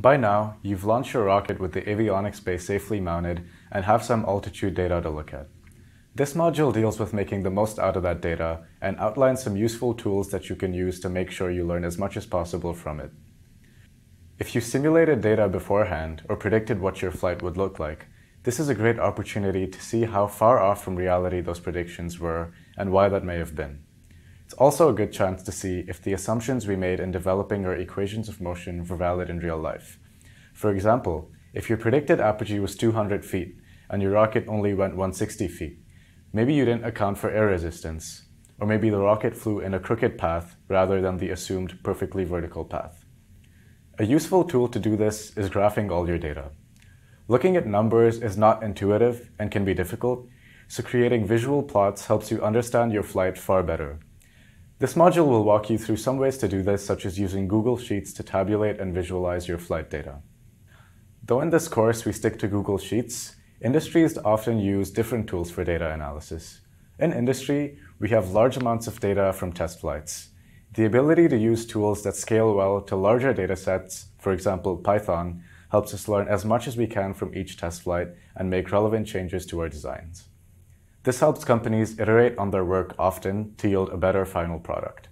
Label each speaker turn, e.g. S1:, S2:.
S1: By now, you've launched your rocket with the avionics bay safely mounted and have some altitude data to look at. This module deals with making the most out of that data and outlines some useful tools that you can use to make sure you learn as much as possible from it. If you simulated data beforehand or predicted what your flight would look like, this is a great opportunity to see how far off from reality those predictions were and why that may have been. It's also a good chance to see if the assumptions we made in developing our equations of motion were valid in real life. For example, if your predicted apogee was 200 feet and your rocket only went 160 feet, maybe you didn't account for air resistance, or maybe the rocket flew in a crooked path rather than the assumed perfectly vertical path. A useful tool to do this is graphing all your data. Looking at numbers is not intuitive and can be difficult, so creating visual plots helps you understand your flight far better. This module will walk you through some ways to do this, such as using Google Sheets to tabulate and visualize your flight data. Though in this course we stick to Google Sheets, industries often use different tools for data analysis. In industry, we have large amounts of data from test flights. The ability to use tools that scale well to larger data sets, for example Python, helps us learn as much as we can from each test flight and make relevant changes to our designs. This helps companies iterate on their work often to yield a better final product.